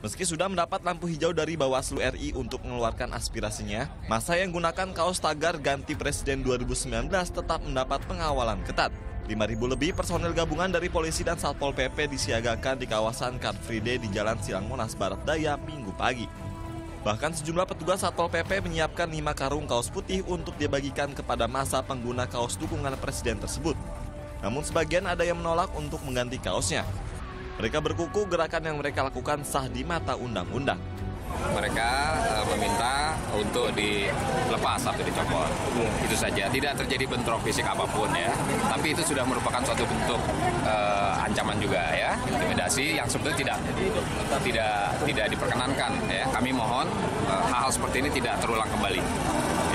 Meski sudah mendapat lampu hijau dari Bawaslu RI untuk mengeluarkan aspirasinya, masa yang gunakan kaos tagar ganti presiden 2019 tetap mendapat pengawalan ketat. 5.000 lebih personel gabungan dari polisi dan Satpol PP disiagakan di kawasan Car Free Day di Jalan Silang Monas Barat Daya minggu pagi. Bahkan sejumlah petugas Satpol PP menyiapkan 5 karung kaos putih untuk dibagikan kepada masa pengguna kaos dukungan presiden tersebut. Namun sebagian ada yang menolak untuk mengganti kaosnya. Mereka berkuku gerakan yang mereka lakukan sah di mata undang-undang. Mereka uh, meminta untuk dilepas atau dicopot. Itu saja. Tidak terjadi bentrok fisik apa pun ya. Tapi itu sudah merupakan suatu bentuk uh, ancaman juga ya, intimidasi yang sebetulnya tidak tidak tidak diperkenankan ya. Kami mohon uh, hal-hal seperti ini tidak terulang kembali.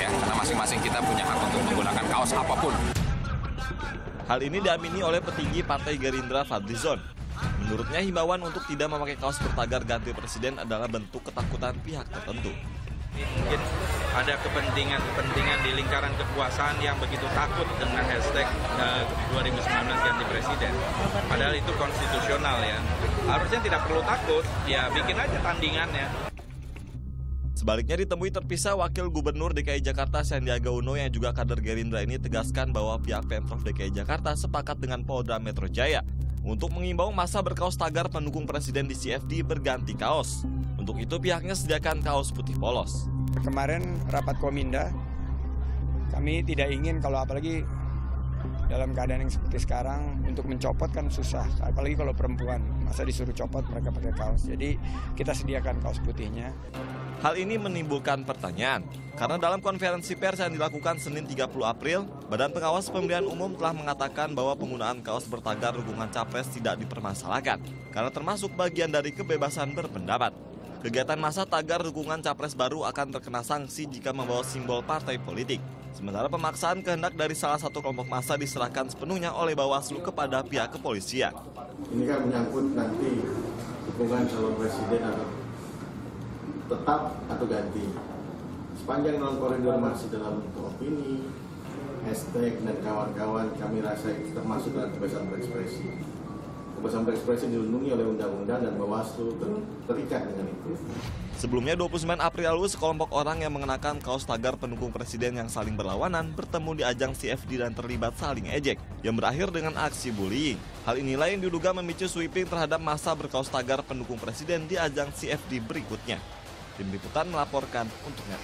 Ya, karena masing-masing kita punya hak untuk menggunakan kaos apa pun. Hal ini diamini oleh petinggi Partai Gerindra Fadlizon. Menurutnya himbauan untuk tidak memakai kaos bertagar ganti presiden adalah bentuk ketakutan pihak tertentu. Mungkin ada kepentingan-kepentingan di lingkaran kekuasaan yang begitu takut dengan hashtag uh, 2019 ganti presiden. Padahal itu konstitusional ya. Harusnya tidak perlu takut, ya bikin aja tandingannya. Sebaliknya ditemui terpisah Wakil Gubernur DKI Jakarta Sandiaga Uno yang juga kader Gerindra ini tegaskan bahwa pihak Pemprov DKI Jakarta sepakat dengan Polda Metro Jaya untuk mengimbau masa berkaos tagar pendukung presiden di CFD berganti kaos. Untuk itu pihaknya sediakan kaos putih polos. Kemarin rapat Kominda, kami tidak ingin kalau apalagi dalam keadaan yang seperti sekarang untuk mencopot kan susah apalagi kalau perempuan masa disuruh copot mereka pakai kaos jadi kita sediakan kaos putihnya Hal ini menimbulkan pertanyaan, karena dalam konferensi pers yang dilakukan Senin 30 April, Badan Pengawas Pemilihan Umum telah mengatakan bahwa penggunaan kaos bertagar dukungan capres tidak dipermasalahkan, karena termasuk bagian dari kebebasan berpendapat. Kegiatan masa tagar dukungan capres baru akan terkena sanksi jika membawa simbol partai politik. Sementara pemaksaan kehendak dari salah satu kelompok massa diserahkan sepenuhnya oleh Bawaslu kepada pihak kepolisian. Ini kan menyangkut nanti dukungan calon presiden atau tetap atau ganti. Sepanjang dalam koridor masih dalam opini, hashtag dan kawan-kawan kami rasa itu termasuk dalam kebebasan berekspresi. Kebebasan berekspresi dilindungi oleh undang-undang dan Bawaslu ter terikat dengan itu. Sebelumnya 29 April lalu sekelompok orang yang mengenakan kaos tagar pendukung presiden yang saling berlawanan bertemu di ajang CFD dan terlibat saling ejek yang berakhir dengan aksi bullying. Hal inilah yang diduga memicu sweeping terhadap masa berkaos tagar pendukung presiden di ajang CFD berikutnya. Tim Liputan melaporkan untuk Net.